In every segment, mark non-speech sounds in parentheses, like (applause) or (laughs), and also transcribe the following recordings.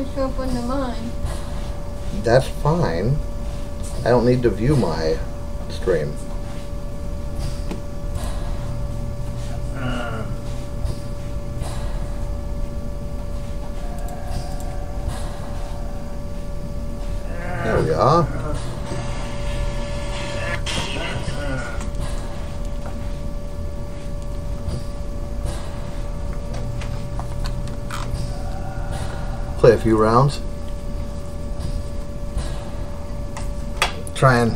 Didn't show up under mine. That's fine. I don't need to view my stream. There we are. Play a few rounds. Try and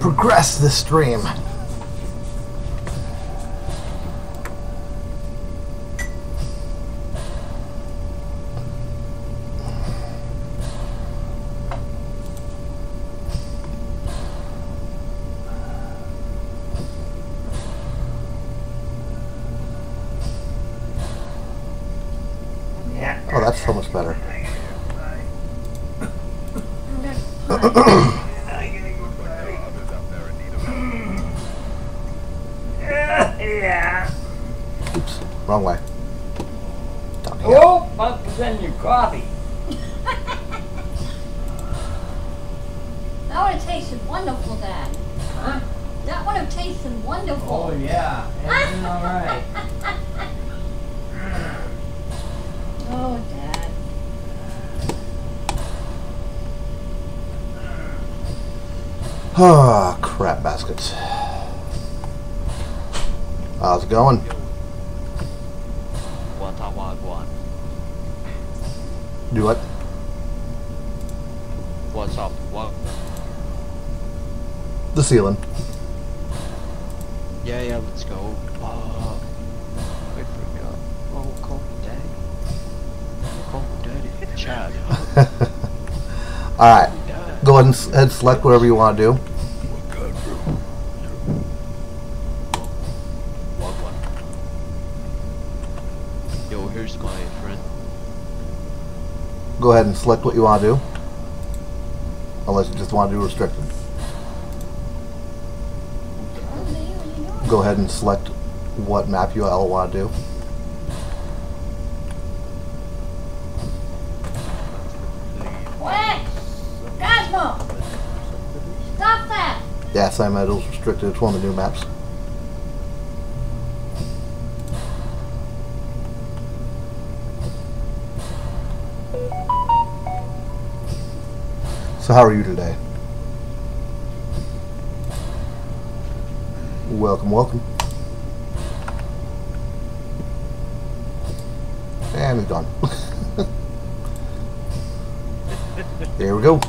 progress the stream. Oh, that's so much better. Yeah. Oops, wrong way. Down here. Oh, must have been your coffee. That would have tasted wonderful, Dad. Huh? That would have tasted wonderful. Oh yeah, everything all right. Oh, Dad. Ah, crap baskets. How's it going? What I want. Do what? What's up? What? The ceiling. Yeah, yeah, let's go. Oh, I forgot. Oh, call me daddy. Call me daddy. Chad. (laughs) Alright, go ahead and, and select whatever you want to do. What one? Yo, here's my friend. Go ahead and select what you want to do. Unless you just want to do restricted. There, what are you doing? Go ahead and select what map you all want to do. What? Cosmo! Stop that! Yeah, Sunny Meadows restricted. It's one of the new maps. So how are you today? Welcome, welcome. And he's gone. (laughs) there we go.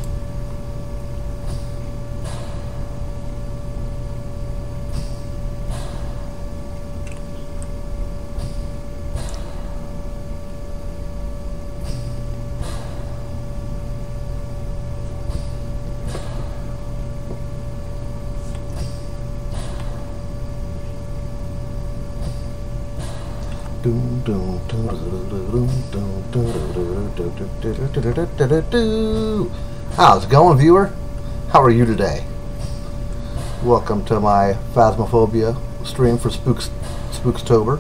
How's it going, viewer? How are you today? Welcome to my Phasmophobia stream for Spooks Spookstober.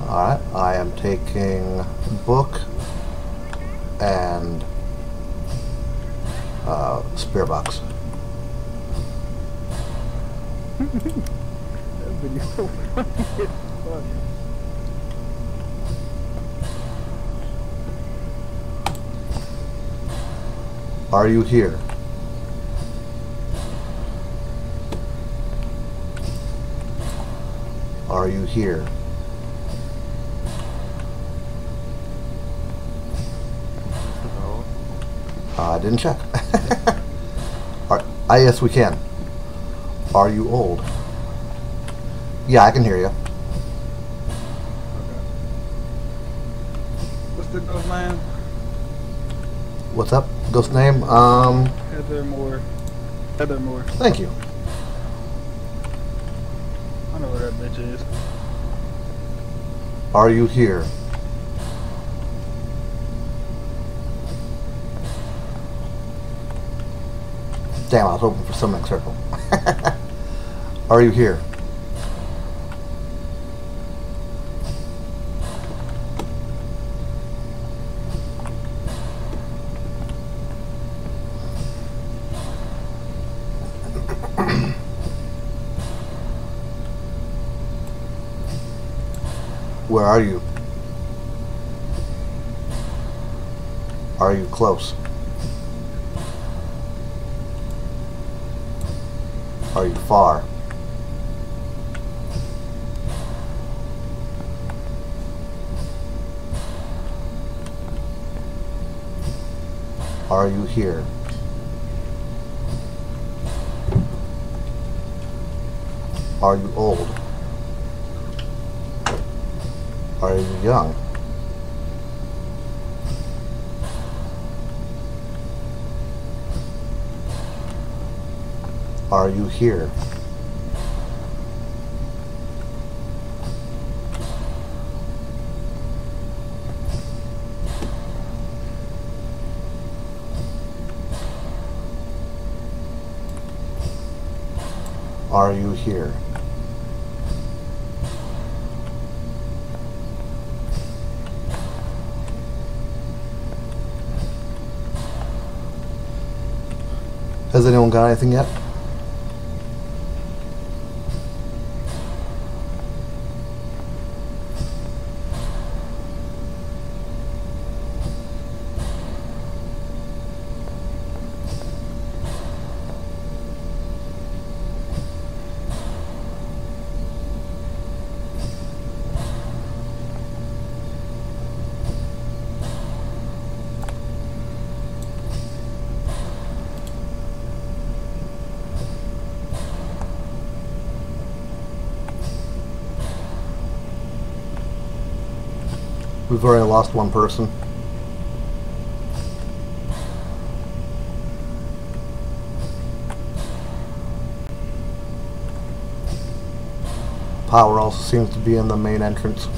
Alright, I am taking book and uh, spirit box. (laughs) (laughs) (laughs) Are you here? Are you here? Hello. Uh, I didn't check. (laughs) Are, I yes, we can. Are you old? Yeah, I can hear you. What's the ghost man? What's up? Ghost name? Um, Heather Moore. Heather Moore. thank you. I know where that bitch is. Are you here? Damn, I was hoping for summoning circle. (laughs) Are you here? Where are you? Are you close? Are you far? Are you here? Are you old? Are you young? Are you here? Are you here? Has anyone got anything yet? We've already lost one person. Power also seems to be in the main entrance.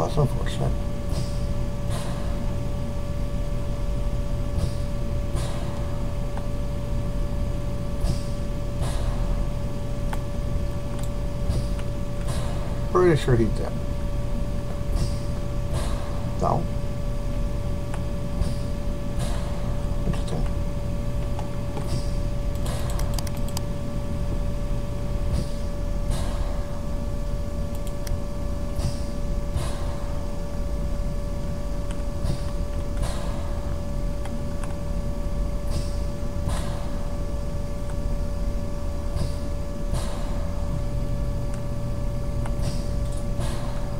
Well, unfortunate. Pretty sure he's dead. No. Interesting.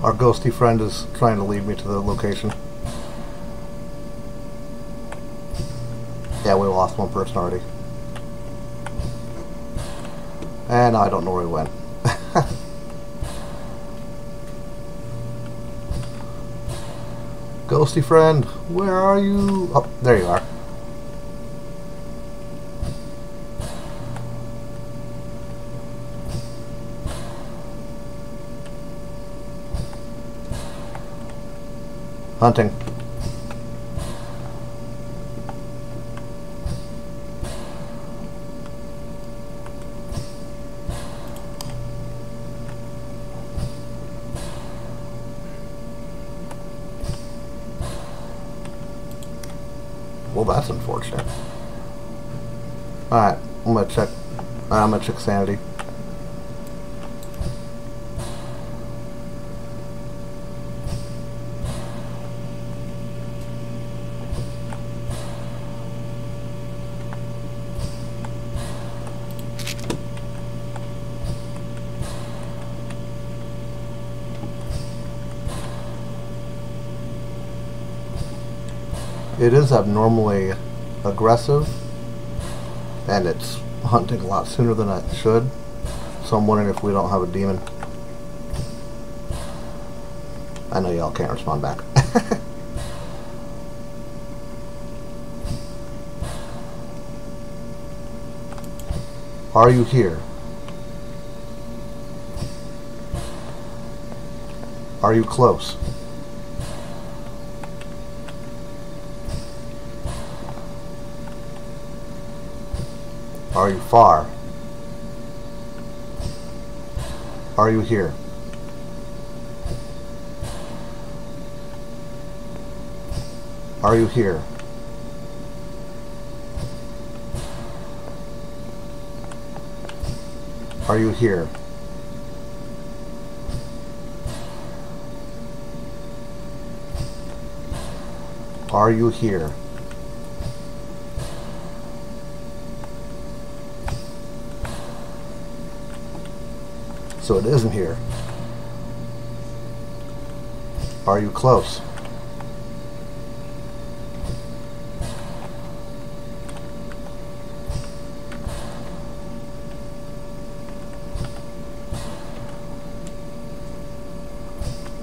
Our ghosty friend is trying to lead me to the location. Yeah, we lost one person already. And I don't know where he went. (laughs) ghosty friend, where are you? Oh, there you are. Hunting. Well, that's unfortunate. Alright, I'm gonna check. I'm gonna check sanity. It is abnormally aggressive, and it's hunting a lot sooner than it should. So I'm wondering if we don't have a demon. I know y'all can't respond back. (laughs) Are you here? Are you close? Are you far? Are you here? Are you here? Are you here? Are you here? So it isn't here. Are you close?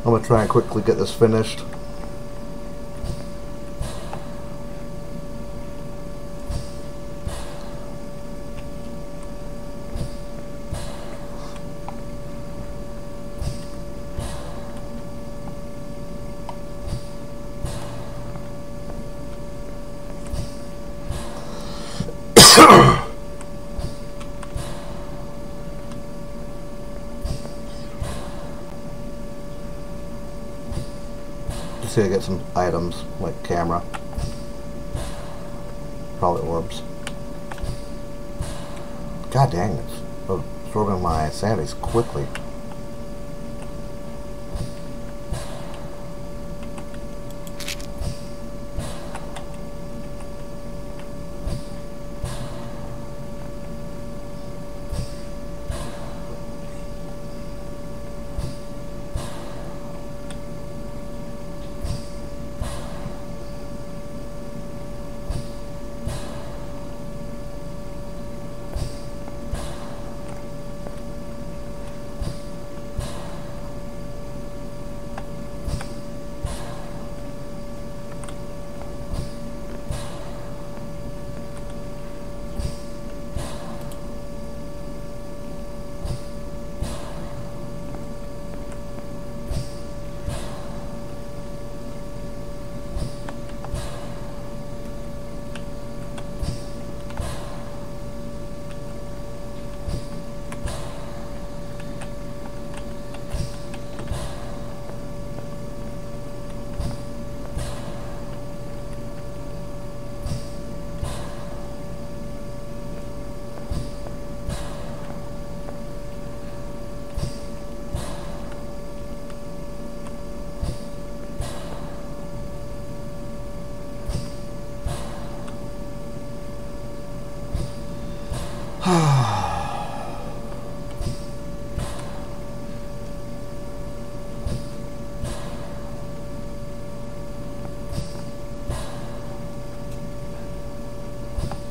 I'm gonna try and quickly get this finished. To get some items like camera. Probably orbs. God dang it. Absorbing my sanities quickly.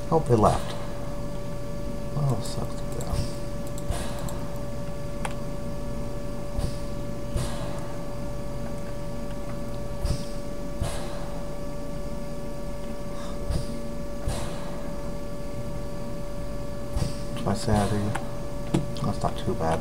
Oh, they left. Oh, sucks to down. My sanity. That's not too bad.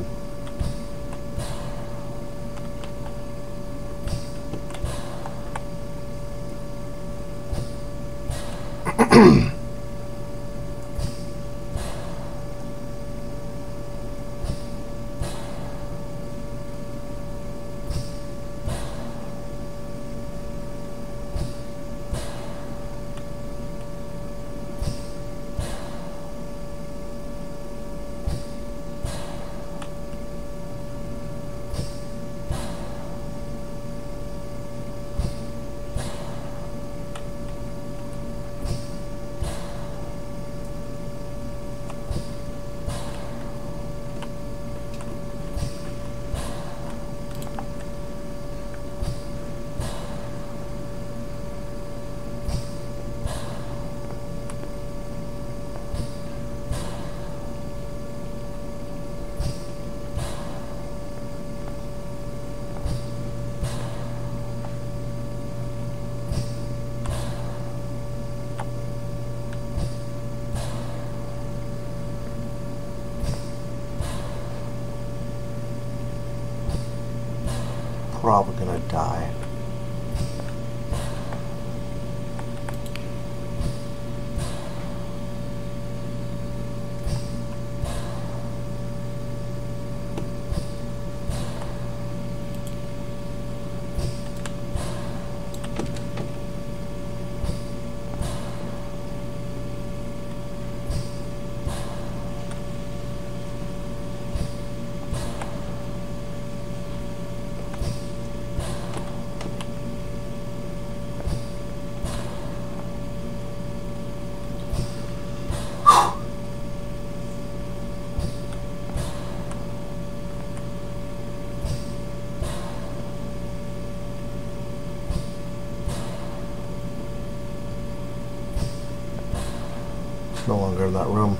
In that room.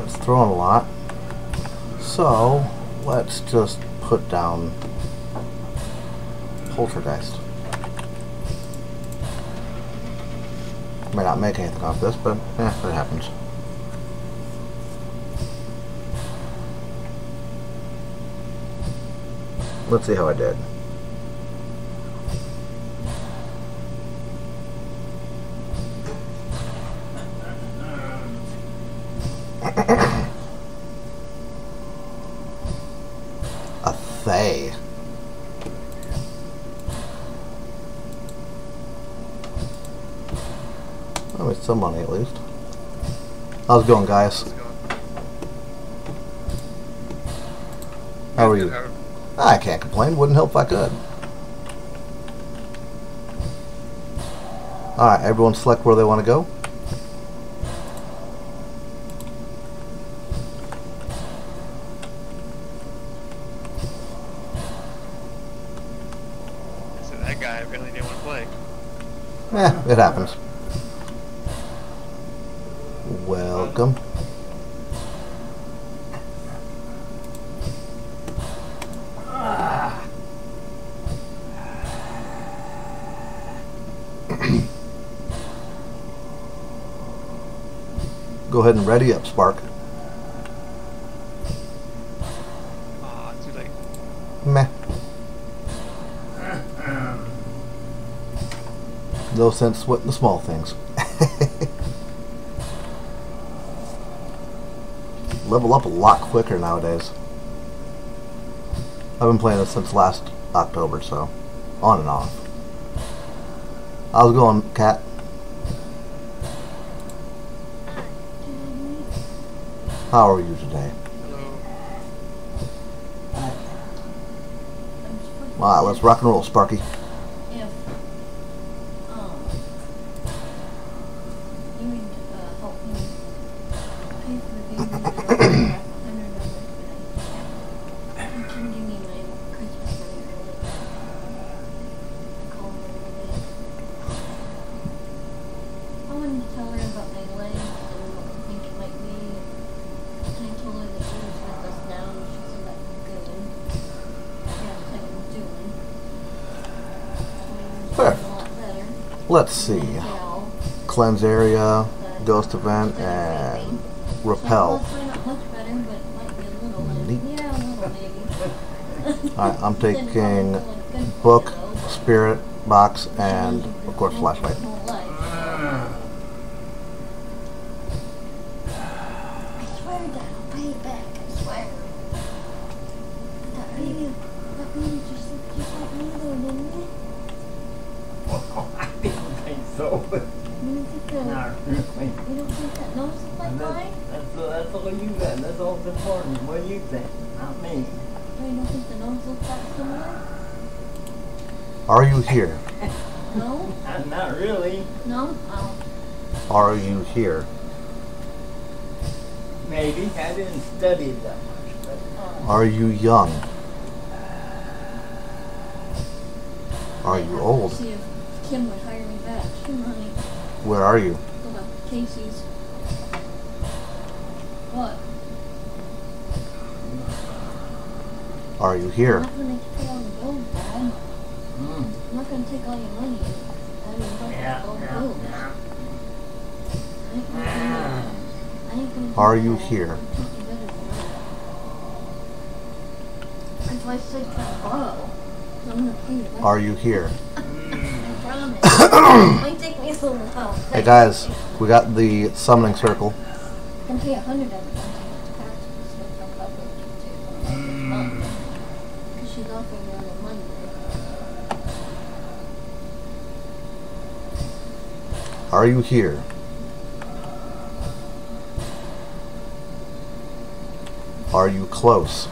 It's throwing a lot. So, let's just put down Poltergeist. May not make anything off this, but eh, it happens. Let's see how I did. A Thay. Oh, it's some money at least. How's it going, guys? How are you? I can't complain. Wouldn't help if I could. Alright, everyone select where they want to go. So that guy really didn't want to play. Eh, it happens. Welcome. Go ahead and ready up, Spark. Aw, too late. Meh. (clears throat) No sense sweating the small things. Level up a lot quicker nowadays. I've been playing this since last October, so on and off. How's it going, Cat? How are you today? Hello. Alright, let's rock and roll, Sparky. If um you would uh, help me pay for the baby hundred dollars today. You can give me my Christmas money early. I call her every day. I wanted to tell her about my legs and what I think it might be. And I told her that she was with us now and she said that was good. Yeah, that's what I'm doing. Fair. A lot better. Let's see. Cleanse area, ghost event, and repel. Neat. Alright, I'm taking book, spirit, box, and of course flashlight. Are you here? No? Not, not really. No? Oh. Are you here? Maybe. I didn't study that much, but oh. Are you young? Are you old? See if Kim would hire me back. She might. Where are you? Go back to Casey's. What? Are you I'm here? not gonna make all the bills, Dad. mm, I'm not gonna take all your money and have yeah, with all the yeah, yeah. I ain't gonna do that. I ain't gonna Are you here? I'll treat you better than that. That's why I said for a bottle. 'Cause I'm gonna pay you back. Are you here? I promise. (coughs) it might take me a little while. Hey guys, we got the summoning circle. I can pay a hundred every time she gets taxes, so it's not public to month. Because she's offering me on a Monday. Are you here? Are you close?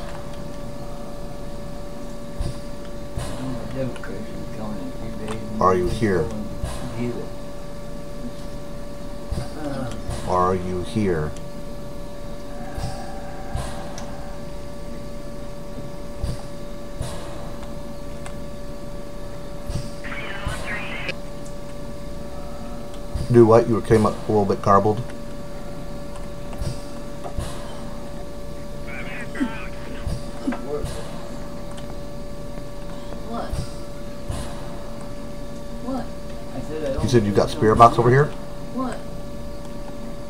Are you here? Are you here? Do what? You came up a little bit garbled. what- What? What? I said You said you got spirit box over here? What?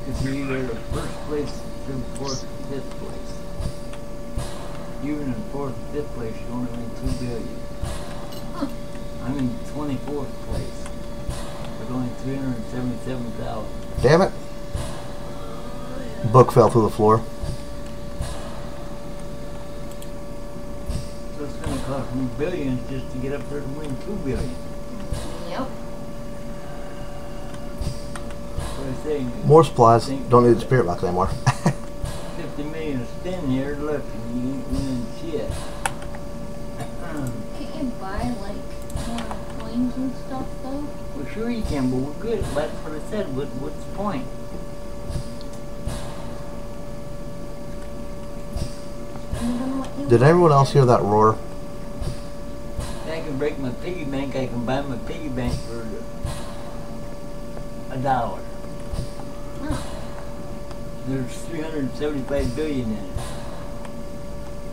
Because you're either the first place, third, fourth, fifth place. You're in fourth, fifth place, you only win two billion. Huh. I'm in twenty-fourth place. With only three hundred and seventy-seven thousand. Damn it. Book fell through the floor. So it's gonna cost me billions just to get up there to win two billion. Yep. What More supplies. Don't need the spirit box anymore. (laughs) fifty million to spend here, look, and you ain't winning shit. More and stuff though? Well, sure you can, but we're good. That's what I said. What, what's the point? Spend it on what you Did want. everyone else hear that roar? I can break my piggy bank. I can buy my piggy bank for a dollar. There's 375 billion in it.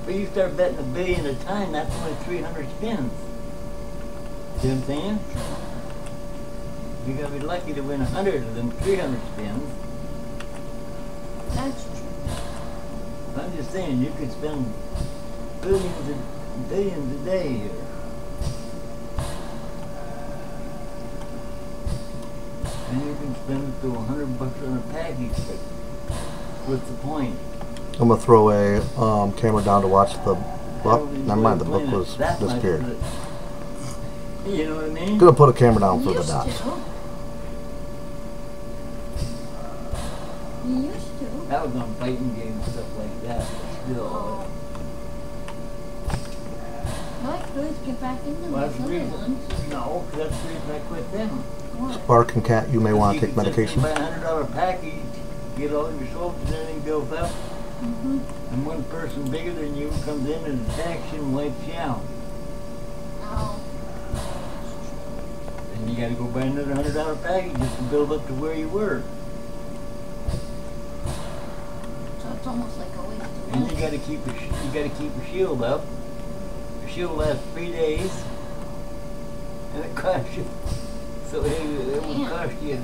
But you start betting a billion at a time, that's only 300 spins. See what I'm saying? You're gonna be lucky to win a 100 of them 300 spins. That's true. I'm just saying, you could spend billions and billions a day here. And you can spend up to 100 bucks on a package, but what's the point? I'm gonna throw a um, camera down to watch the book. Never mind, the book was it much, disappeared. But- You know what I mean? Gonna put a camera down for the Used dots. You used to. That was on fighting games, stuff like that, but still. Oh. Well, I could get back into Well, that's those the other reason. ones. No, 'cause that's the reason I quit them. What? Bark and cat, you may want to take medication. Buy a hundred dollar package, get all your soldiers and everything built up, Mm-hmm. and one person bigger than you comes in and attacks you and wipes you out. You gotta go buy another hundred dollar package just to build up to where you were. So it's almost like a waste of And you gotta keep a, sh- you gotta keep a shield up. The shield lasts three days, and it costs you. So it, it would cost you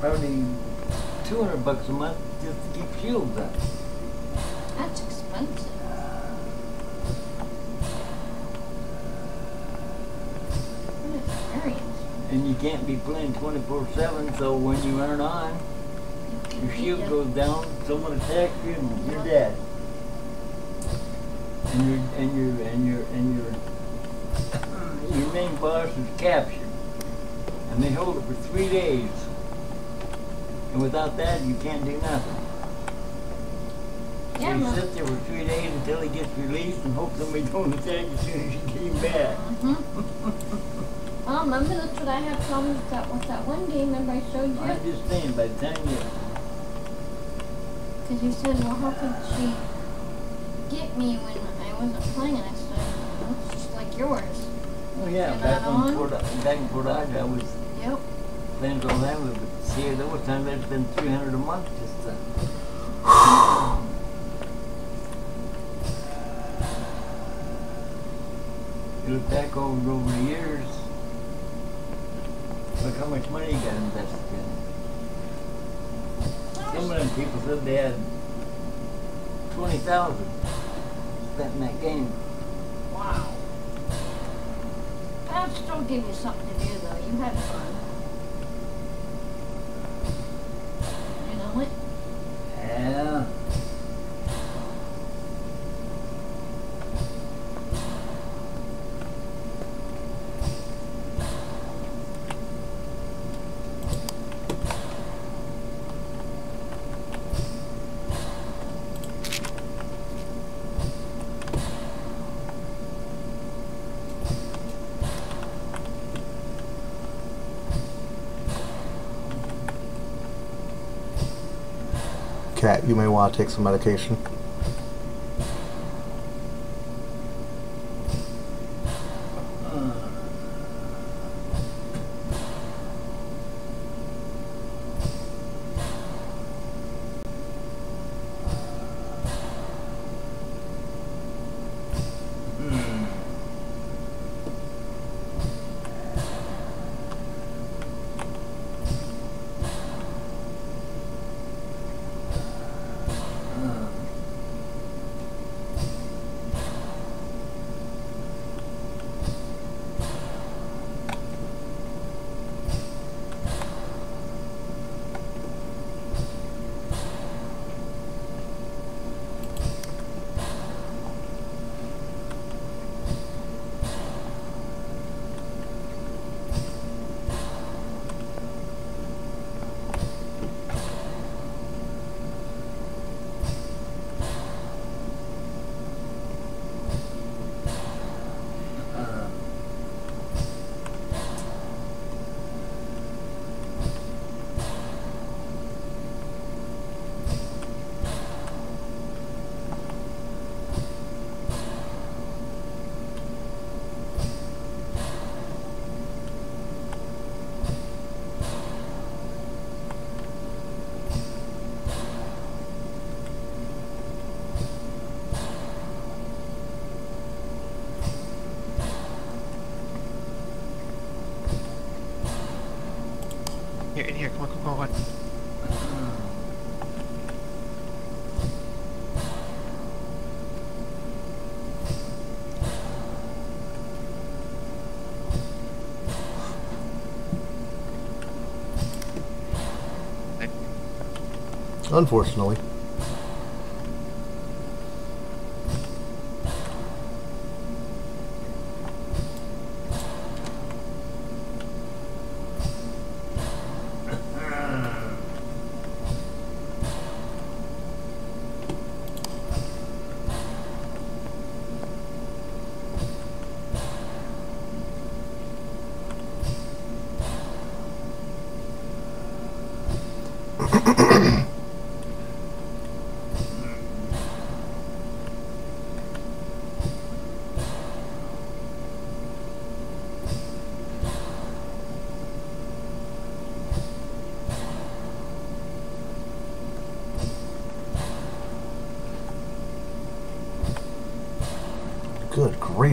probably two hundred bucks a month just to keep shields up. That's expensive. What is variance? And you can't be playing twenty four seven. So when you aren't on, your shield goes down. Someone attacks you, and you're dead. And your and your and your and your your main boss is captured, and they hold it for three days. And without that, you can't do nothing. Yeah, so you sit there for three days until he gets released, and hope somebody (laughs) don't attack as soon as you get him back. Mm-hmm. (laughs) Remember that's what I had problems with that with that one game. Remember I showed you? I'm just saying, by the time you Because you said, well, how could she get me when I wasn't playing? And I said, well, it's just like yours. Oh yeah, You're back on? Fort, back in Dodge, I was Yep. playing all that with, but see, there was I'd spend three hundred a month just to. (sighs) you look back over over the years, look how much money got invested in. Some of them people said they had 20000 spent in that game. Wow. That'll still give you something to do, though. You had fun. You may want to take some medication. Here, in here. Come on, come on, come on. Unfortunately.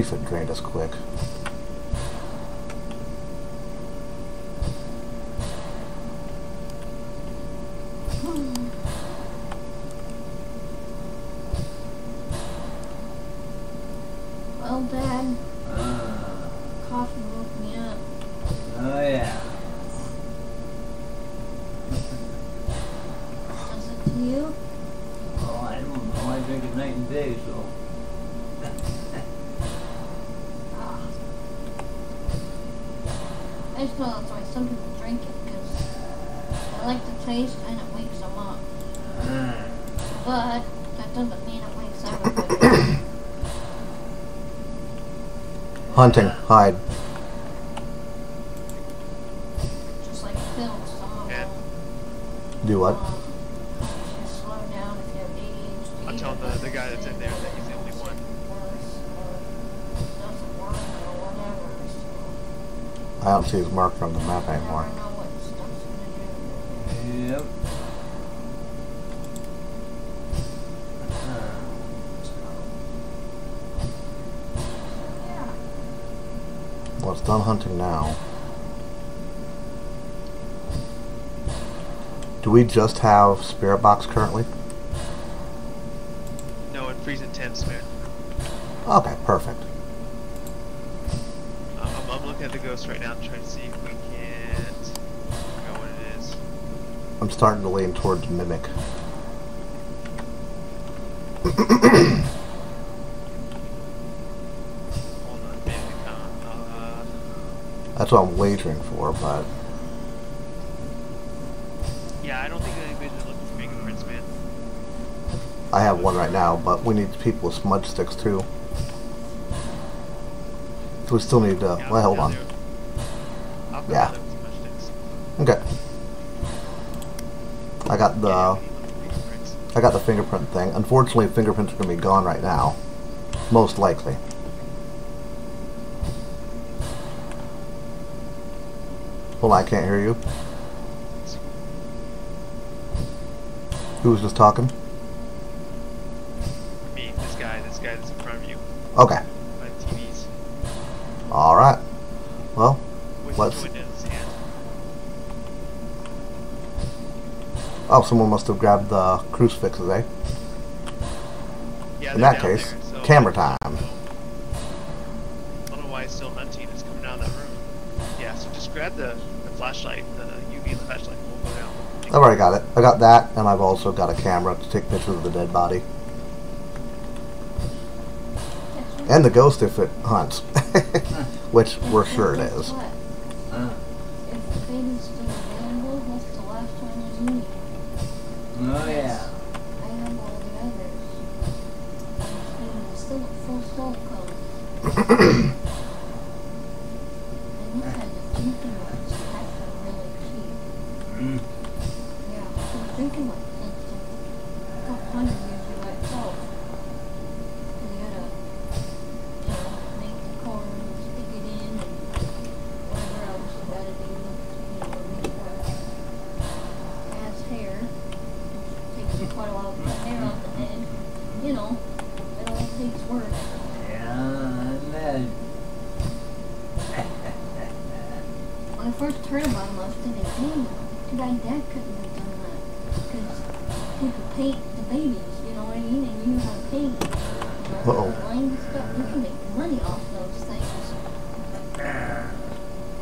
Grief, it drained us quick. Well, Dad, Uh, coffee woke me up. oh yeah. Does it to you? Oh, I don't know. I drink it night and day, so. Ah. I just know that's why some people drink it because they like the taste and it wakes them up. Uh, But that doesn't mean it wakes everybody up. Hunting, hide. Just like pills, some of Yeah. them. Do what? Um, you slow down if you have ADHD. I'll tell the- the guy that's in there that that he's the only one. works or doesn't work or whatever. So I don't see his marker on the map anymore. never know what stuff's gonna do. yep. Uh, Yeah. Hunting now. Do we just have Spirit Box currently? No, in freezing temps, man. Okay, perfect. I'm, I'm- I'm looking at the ghost right now to try to see if we can't figure out what it is. I'm starting to lean towards mimic. (clears throat) Hold on, maybe uh, uh, That's what I'm wagering for, but yeah, I don't think anybody's looking for fingerprints, man. I have one right now, but we need people with smudge sticks too. So we still need to. Yeah, well, hold on. there- I'll go Yeah. there with some sticks. Okay. I got the. I got the fingerprint thing. Unfortunately, fingerprints are gonna be gone right now, most likely. Hold on, I can't hear you. Who was just talking? Me, this guy, this guy that's in front of you, Okay. the TVs, All right. Well, with Let's- the window in his hand. oh, someone must have grabbed the crucifixes, eh? Yeah, In that case, there, so camera time. I don't know why he's still hunting. It's coming of that room. Yeah, so just grab the flashlight, the UV and the flashlight. and We'll go down. I've already got it. I got that, and I've also got a camera to take pictures of the dead body and the ghost if it hunts, (laughs) which we're sure it is. What? Uh, If the baby's still available, that's the last one you need. oh yeah. I have all the others. It's still at full soul code. (coughs) (coughs) (coughs) and this has a drinking one, so that's a really cheap. Mm. Yeah, so the drinking one, that's a couple hundred usually by itself. And you gotta, you know, make the corn and stick it in and whatever else you gotta do, you know, make it work. Adds hair. Takes me quite a while to get hair off the head. You know, it all takes work. Yeah, I imagine. When I first heard about him, I was thinking, dang, too bad dad couldn't have done that. Because he could paint the babies, you know what I mean? And you know how to paint. You know, Uh-oh. the lines and stuff. You can make money off those things.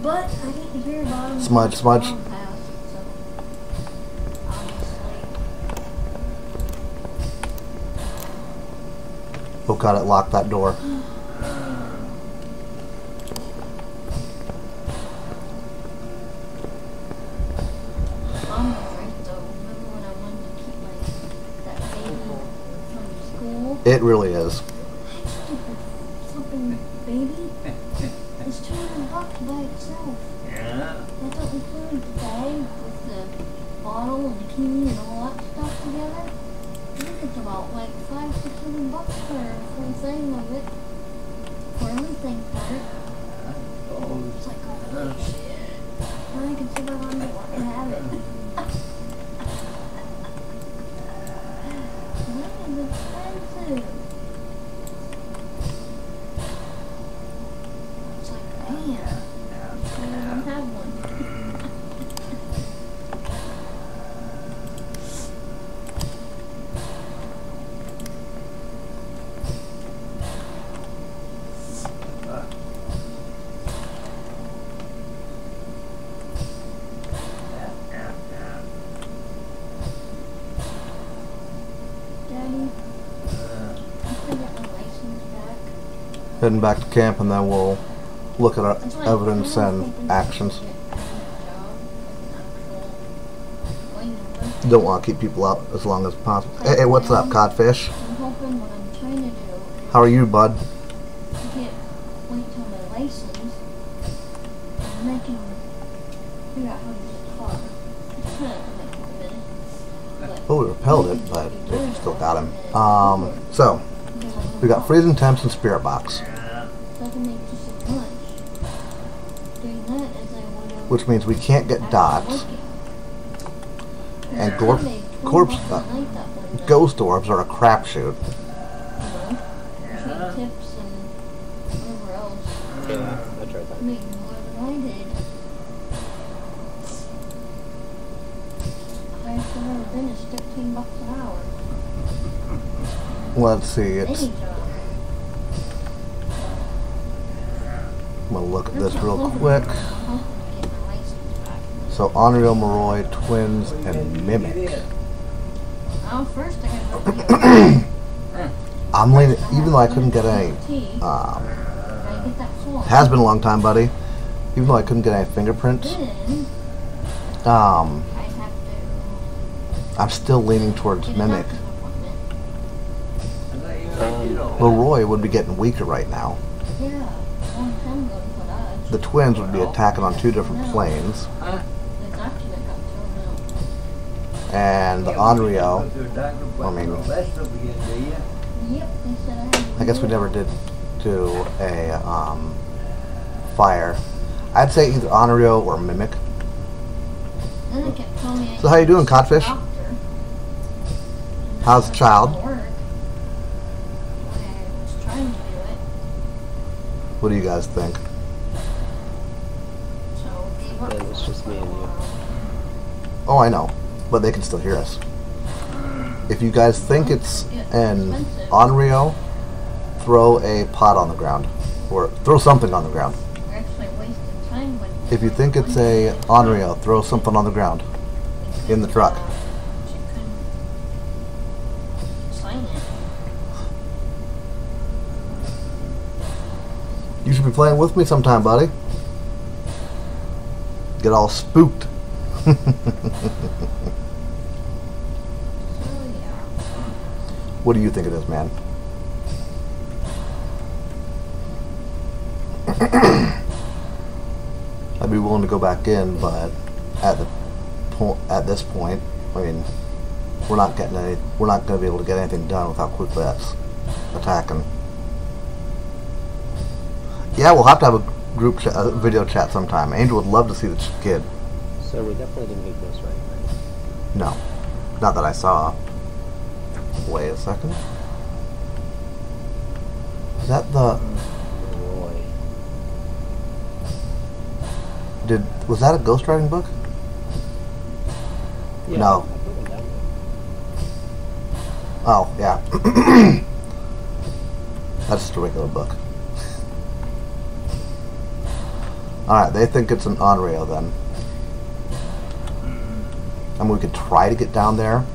But I didn't hear about him. Smudge, until smudge. long past, so obviously. Oh god, it locked that door. Mom was right though. Remember when I wanted to keep my that baby from school? It really is. Bottle and the key and all that stuff together. I think it's about like five, six hundred bucks for a full thing of it. For everything for it. Oh, It's like, holy shit. Now I can sit around and want to have it. that is expensive. It's like, damn. I don't have one. Daddy, uh, I can get my license back. Heading back to camp, and then we'll look at our evidence and actions. Don't want to keep people out as long as possible. Hey, hey, what's up, Codfish? How are you, bud? Oh, we repelled it, but it still got him. Um, so we got freezing temps and spirit box, which means we can't get dots. And corpse uh, ghost orbs are a crapshoot. Let's see, it's. I'm gonna look at this real quick. I'm hoping to get my license back. So Onryo, Moroi, Twins, and Mimic. Oh, first I gotta go to (clears throat) (clears throat) I'm leaning, even though I couldn't get any, T. um, Gotta get that form. has been a long time, buddy. Even though I couldn't get any fingerprints, um, I'd have to I'm still leaning towards Mimic. doctor's appointment. I thought you were, you know. Leroy would be getting weaker right now. Yeah, long time ago to put us. The twins would be attacking on two different planes, Huh? The document got thrown out. And the Onryo. go to a doctor I mean- all that stuff again, do you? Yep, they said I had to I guess we never did do a um, fire. I'd say either Onryo or Mimic. Then they kept telling me I So how you doing, needed to see a Codfish? How's the child? Work. I was trying to do it, What do you guys think? so gave up. Yeah, it's just me and you. Oh, I know, but they can still hear us. If you guys think it's an Onryo, throw a pot on the ground, or throw something on the ground. If you think it's a Onryo, throw something on the ground. in the truck. You should be playing with me sometime, buddy. Get all spooked. (laughs) What do you think it is, man? (coughs) I'd be willing to go back in, but at the point, at this point, I mean, we're not getting any, we're not going to be able to get anything done with how quickly that's attacking. Yeah, we'll have to have a group a video chat sometime. Angel would love to see the kid. So we definitely didn't get Ghost Writing, right? No, not that I saw. Wait a second. Is that the? Oh, Roy. Did was that a ghostwriting book? Yeah, No. I put them down there. Oh yeah. (clears throat) That's just a regular book. (laughs) All right, they think it's an Onryo then. I mean, we could try to get down there,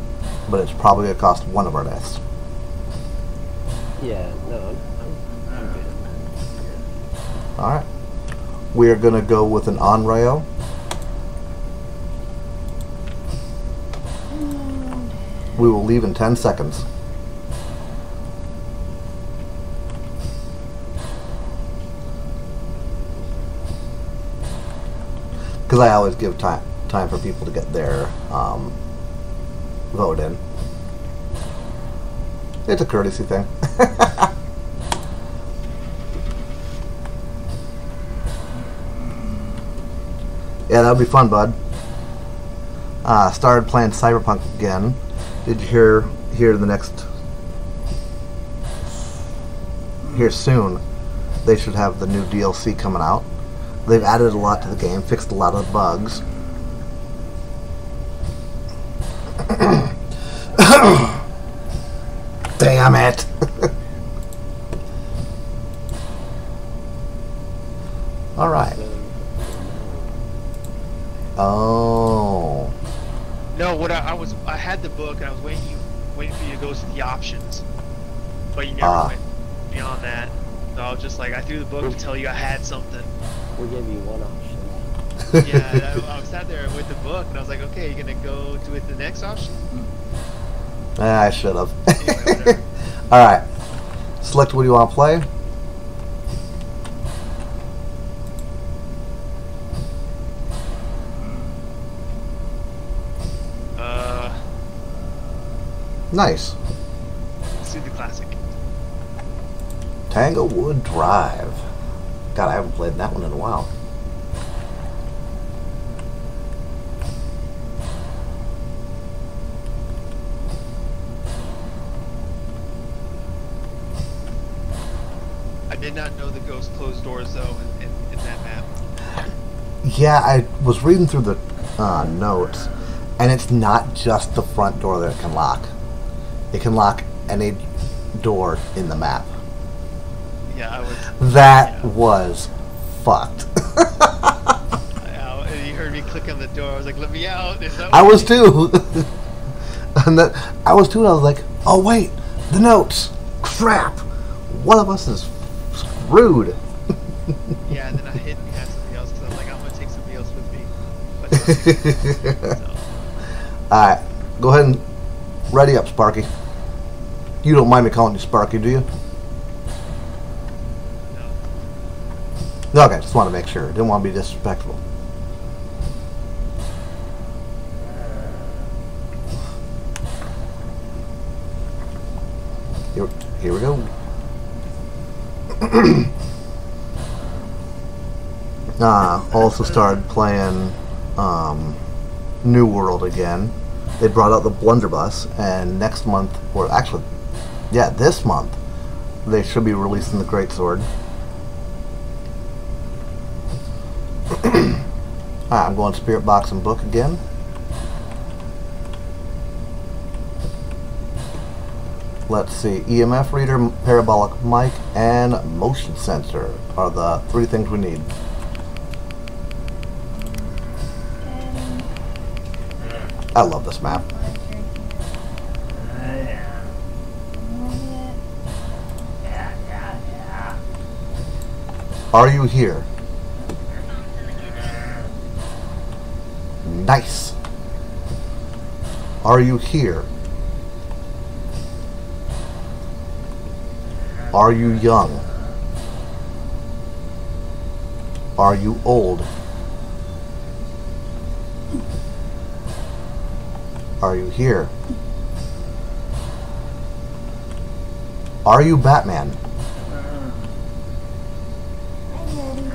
but it's probably gonna cost one of our deaths. Yeah, no, I'm, I'm, good. All right, we are gonna go with an Onryo. We will leave in ten seconds. Because I always give time time for people to get their um, vote in. It's a courtesy thing. (laughs) yeah, that would be fun, bud. Uh, started playing Cyberpunk again. Did you hear hear the next here soon? They should have the new DLC coming out. They've added a lot to the game, fixed a lot of bugs. Damn it! All right. Oh. No, what I, I was, I had the book and I was waiting you, waiting for you to go to the options, but you never Ah. went beyond that. So I was just like, I threw the book to tell you I had something. We gave you one option. Yeah, I, (laughs) I was sat there with the book and I was like, okay, you're gonna go to it the next option? Ah, I should have. Anyway, whatever. All right. Select what you want to play. Uh, Nice. let's do the classic. Tanglewood Drive. God, I haven't played that one in a while. I did not know the ghost closed doors though in, in, that map. Yeah, I was reading through the uh, notes, and it's not just the front door that it can lock. It can lock any door in the map. Yeah, I was. That Yeah. was fucked. (laughs) And you heard me click on the door. I was like, "Let me out!" I was too. (laughs) and that I was too, and I was like, "Oh wait, the notes! Crap! One of us is screwed." (laughs) Yeah, and then I hid behind somebody else because I'm like, I'm gonna take somebody else with me. But (laughs) so, All right, go ahead and ready up, Sparky. You don't mind me calling you Sparky, do you? no. Okay, just want to make sure. Didn't want to be disrespectful. Here, here we go. (clears throat) uh, also started playing um, New World again. They brought out the Blunderbuss, and next month, or actually, yeah, this month, they should be releasing the Great Sword. Alright, (clears throat) I'm going Spirit Box and Book again. Let's see, EMF reader, parabolic mic, and motion sensor are the three things we need. I love this map. Are you here? Nice. Are you here? Are you young? Are you old? Are you here? Are you Batman?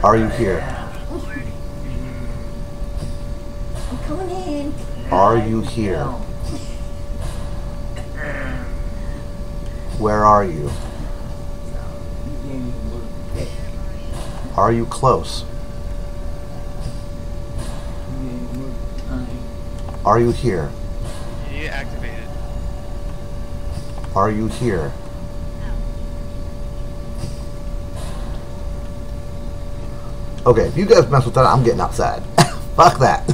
Are you here? Are you here? Where are you? You can't even work the tech. Are you close? You can't even work the time. Are you here? You need to activate it. Are you here? Okay, if you guys mess with that, I'm getting outside. (laughs) Fuck that.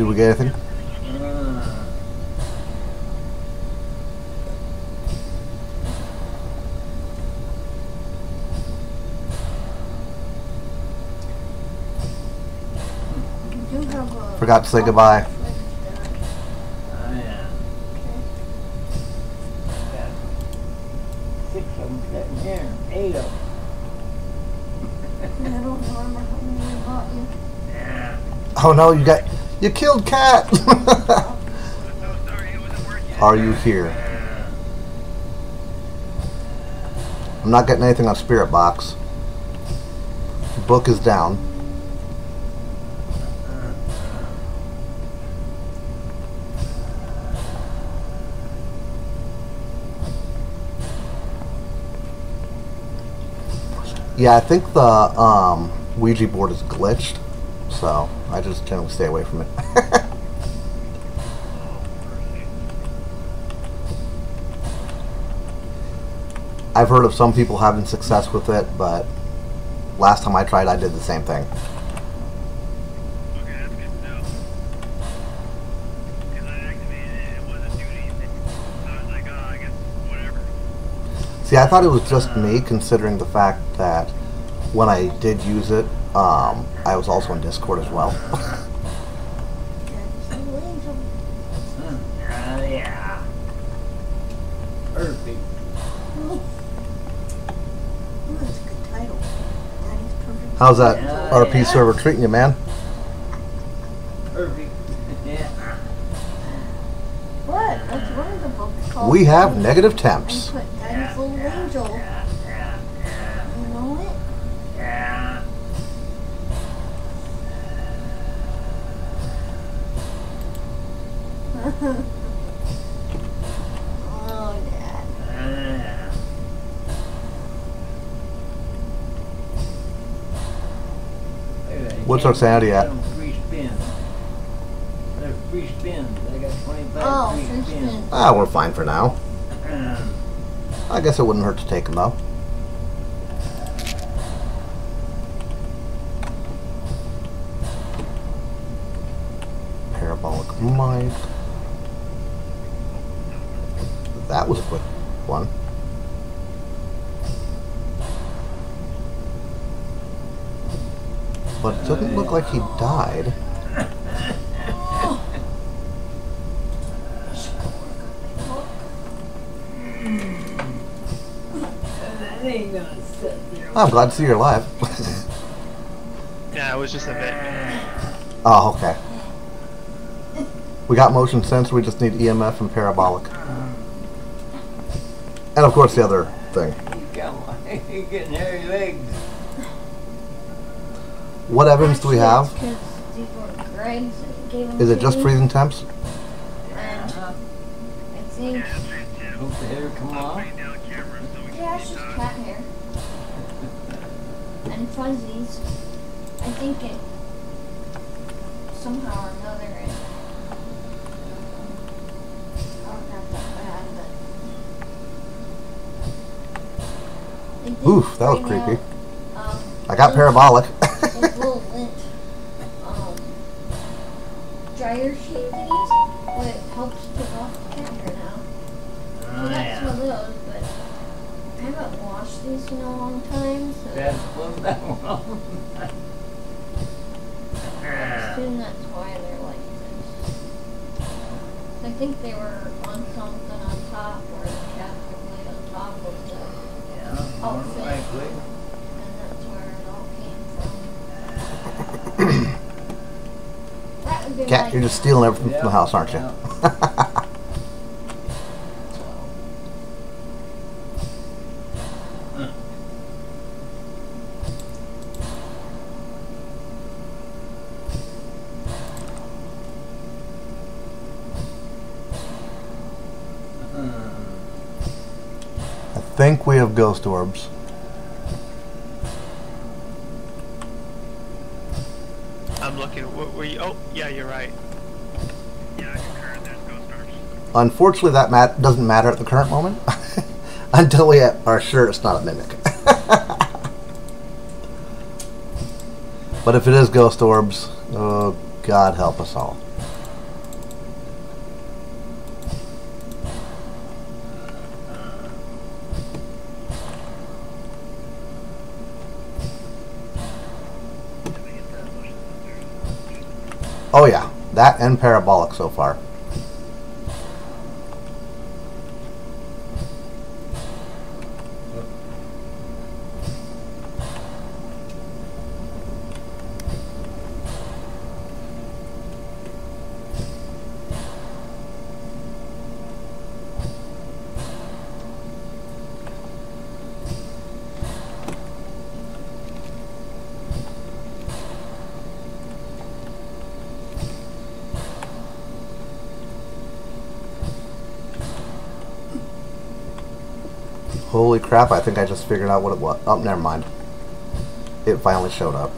Did we get anything? Forgot to say goodbye. Oh no, you got you killed cat. (laughs) Are you here? I'm not getting anything on Spirit Box. Book is down. Yeah, I think the um, Ouija board is glitched, so I just generally stay away from it. (laughs) I've heard of some people having success with it, but last time I tried, I did the same thing. Okay, that's good to know. Because I activated it, it wasn't doing anything. So I was like, oh, I guess whatever. See, I thought it was just me, considering the fact that when I did use it, um, I was also in Discord as well. Daddy's little angel. Yeah. Perfect. Ooh, that's a good title. Daddy's perfect. How's that Yeah, RP yeah. server treating you, man? Perfect. yeah. What? That's one of the books called. We have negative temps. put Daddy's little angel. Oh, What's our Saturday at? Free spins. Free spins. I got 25 oh, free spins. Ah, we're fine for now. (clears throat) I guess it wouldn't hurt to take them though. parabolic mic. Look like he died. That ain't gonna sit there. I'm glad to see you're alive. Yeah, it was just a bit. oh, okay. We got motion sensor, we just need EMF and parabolic. And of course the other thing. Come on, you're getting hairy legs. What evidence do we have? Because these were Greg's that gave them Is it just freezing temps? And I think, Hope the hair come off. yeah, it's just cat hair. And fuzzies. I think it, somehow or another, it, oh, that bad, but. They did Oof, that was creepy. out, um, I got parabolic. those little lint um, dryer sheet thingies, but it helps take off the cat hair now. Oh, I got yeah. some of those, but I haven't washed these in a long time, so That's (laughs) what that one. I assume that's why they're like this. I think they were on something on top, or the cats was laid on top of the, Yeah, Oh, more likely. and that's where it all came from. (coughs) (coughs) (coughs) Cat, you're just stealing everything from the house, aren't you? (laughs) I think we have ghost orbs. I'm looking. What were you? Oh, yeah, you're right. Yeah, you're correct. There's ghost orbs. Unfortunately, that mat- doesn't matter at the current moment (laughs) until we are sure it's not a mimic. (laughs) but if it is ghost orbs, oh, God help us all. Oh yeah, that and parabolic so far. Holy crap, I think I just figured out what it was. Oh, never mind. It finally showed up.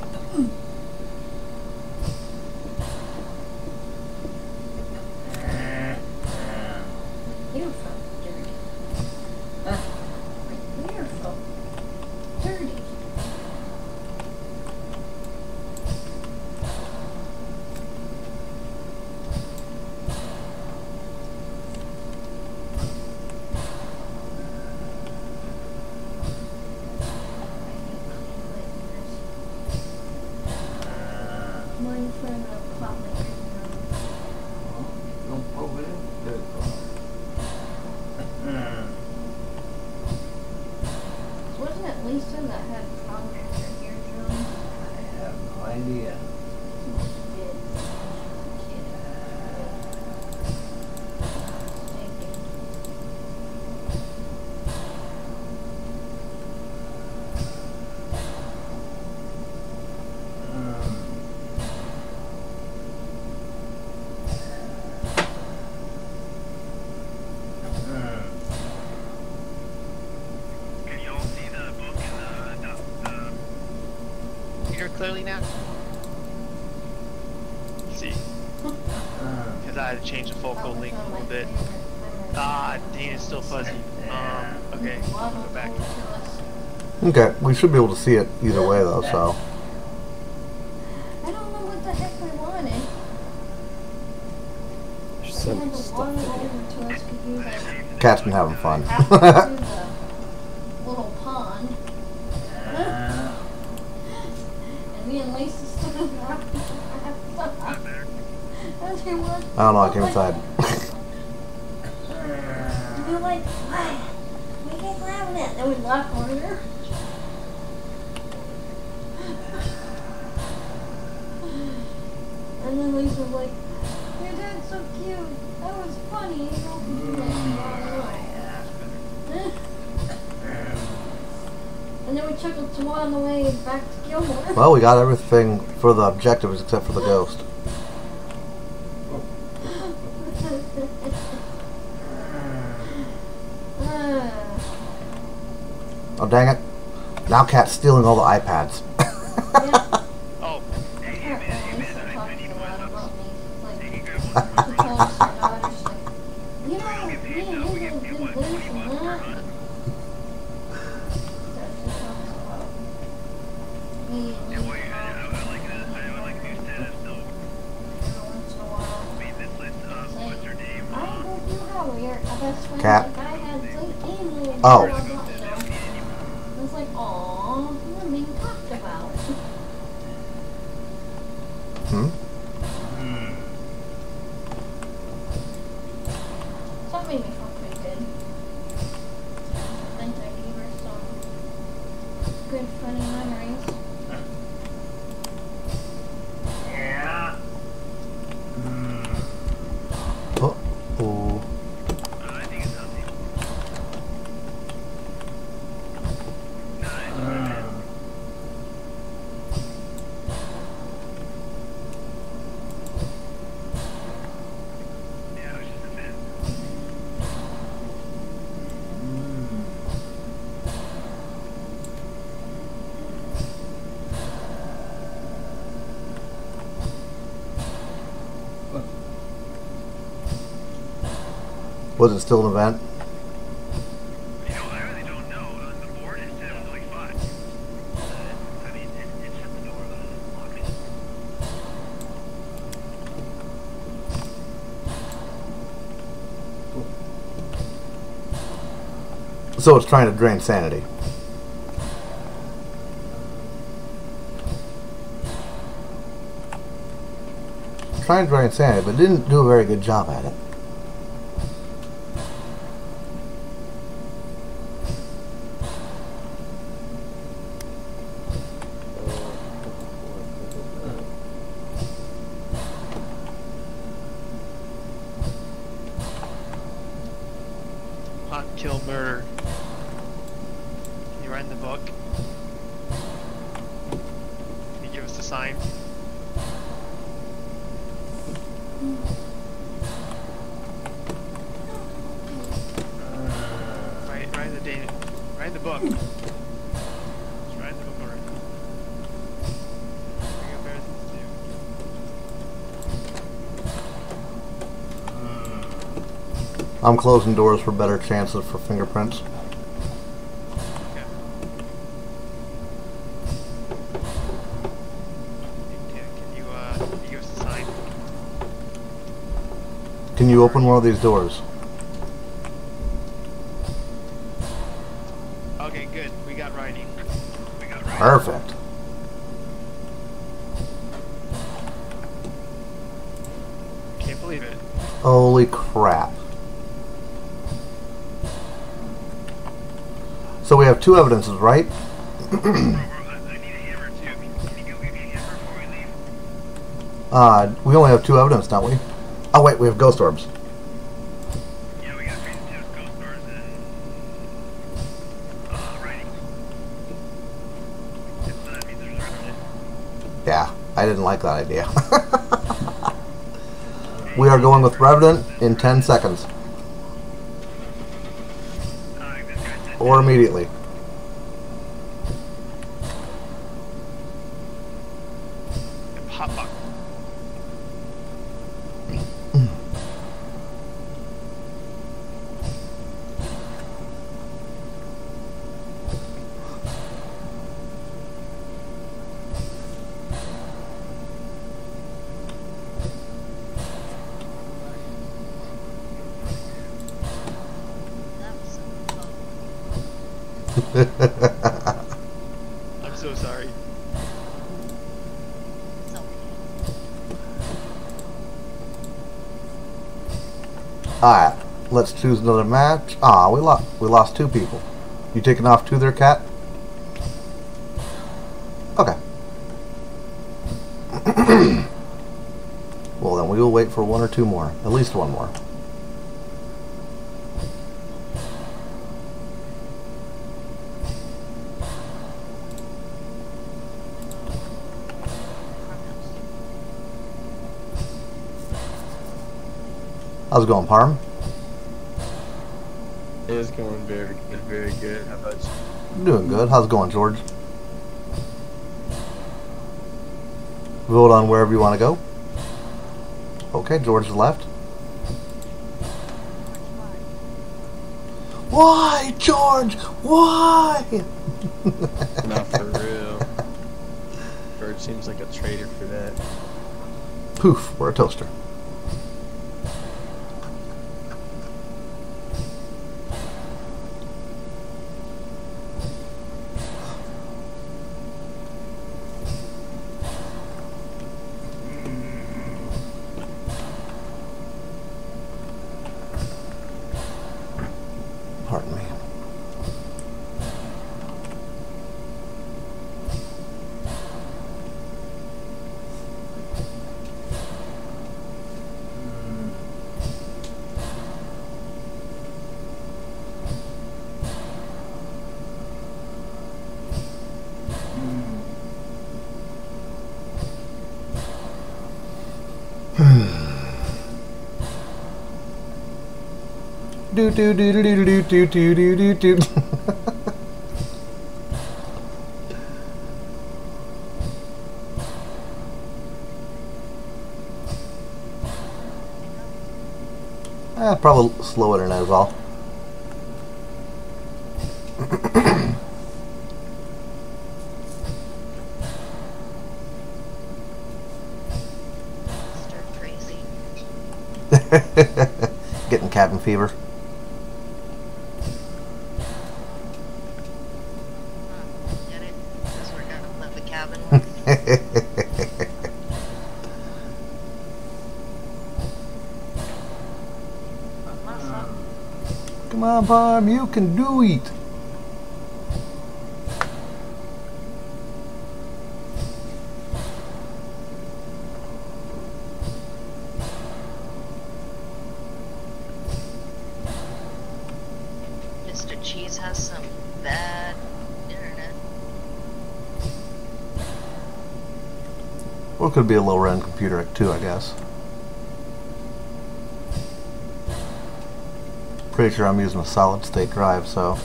You're from dirty. Uh, like, you're from dirty. My friend will caught my Don't poke it in too far. Wasn't it Lisa that had problems with her eardrums? I have no idea. She did. Kid. Mistaken. Can you all see the book in the, the, the computer clearly now? fuzzy because I had to change the focal length a little bit. Ah, dang, it's still fuzzy. Um, okay, go back. Okay, we should be able to see it either way though. So I don't know what the heck I wanted. There's some stuff water in here. over to us to do like cat's been having fun. halfway through the little pond. and me and Lisa stood around. As we. I don't know. I came inside. We were like, why? We can't grab it. Then we left on And then Lisa was like, your dad's so cute. That was funny. You know, you And then we chuckled to on the way back to Gilmore. Well, we got everything for the objectives except for the ghost. (laughs) Oh dang it! Now cat's stealing all the iPads. yeah. Oh, Apparently Lisa talks a lot about me. Like, she told her daughter, she's like, you know, me and you did this and that. So she talks about me and you and mom. Once in a while. Saying, I hope you have your a best friend Cat. like I had Zayden. Oh. Blah, blah, blah, you know. I was like, aw, you're being talked about. Hmm. So that made me feel pretty good. I think I gave her some good funny memories. Oh. oh. Was it still an event? You know, I really don't know. On the board it said it was only five. Uh, I mean, it, it shut the door, it still an event? So it's trying to drain sanity. Trying to sanity, but didn't do a very good job at it. hot kill murder. Can you write in the book? Can you give us a sign? Write, write in the date. Write in the book. Just write in the book already. Bring up everything to do. I'm closing doors for better chances for fingerprints. Can, you uh can you give us a sign? Can you open one of these doors? Okay, good. We got writing. We got right. Perfect. Can't believe it. Holy crap. So we have two evidences, right? I need a hammer too. Can, can you go get me a before we leave? Uh, we only have two evidence, don't we? Oh wait, we have ghost orbs. Yeah. Yeah, I didn't like that idea. (laughs) we are going with Revenant in 10 seconds. Or immediately. Hot box. I'm so sorry. It's okay. Alright, let's choose another match. Ah, we lost we lost two people. You taking off two there, cat? Okay. (clears throat) well then we will wait for one or two more. At least one more. How's it going, Parm? Is going very good, very good. How about you? Doing good. How's it going, George? Vote on wherever you want to go. Okay, George is left. Why, George? Why? (laughs) Not for real. (laughs) George seems like a traitor for that. Poof, we're a toaster. Pardon me. Do do do do do do do do do do do. Eh, probably slow internet is all. Crazy. (laughs) Getting cabin fever. Huh, Get it? Because we're gonna let the cabin work. Mess up. Come on, Parm, you can do it. Mr. Cheese has some bad internet. Or it could be a lower end computer too, I guess. Pretty sure I'm using a solid state drive, so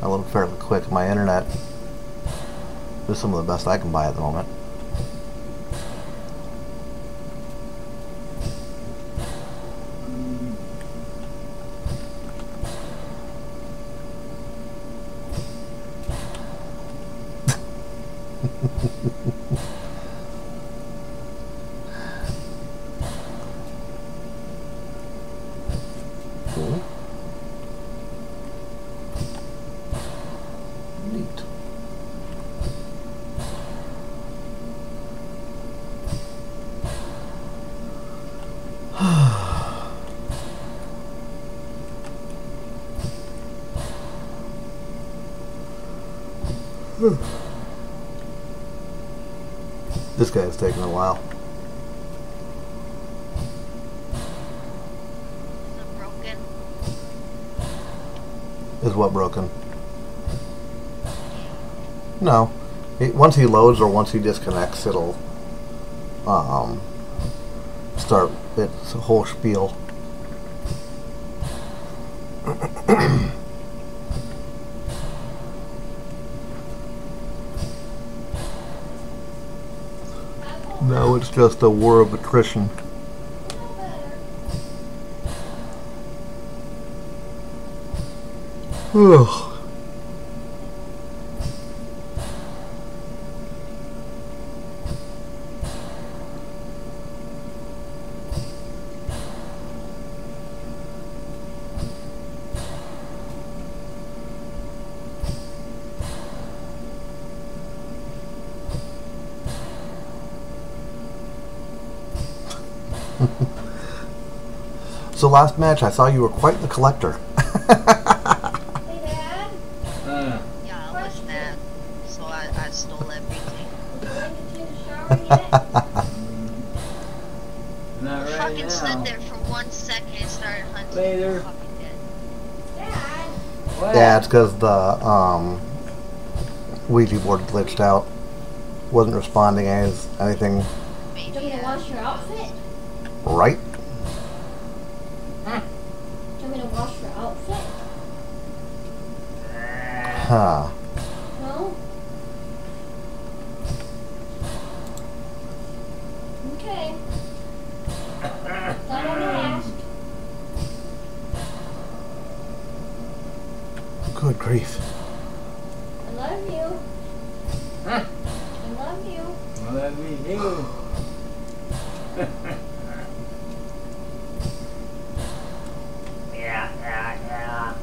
I load fairly quick. My internet is some of the best I can buy at the moment. Cool. Neat. this guy's taking a while. Is it broken? Broken? No. It, once he loads or once he disconnects, it'll um, start its whole spiel. (coughs) now it's just a war of attrition. Ugh. (laughs) so last match I saw you were quite the collector. (laughs) because the um, Ouija board glitched out. Wasn't responding as anything Do you Maybe. want me to uh, wash your outfit? right. Do you want me to wash your outfit? Huh. No? Okay. Thought I'd ask. Good grief. I love you. Huh? I love you. Well, that means you. yeah, yeah, yeah.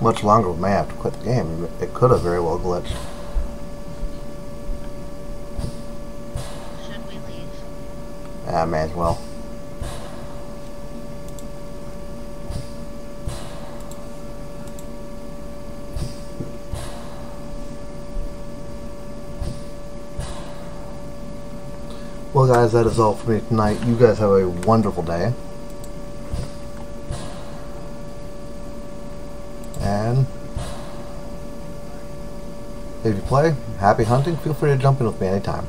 Much longer we may have to quit the game. It could have very well glitched. Should we leave? I may as well. Well, guys, that is all for me tonight. You guys have a wonderful day. And if you play, happy hunting. Feel free to jump in with me anytime.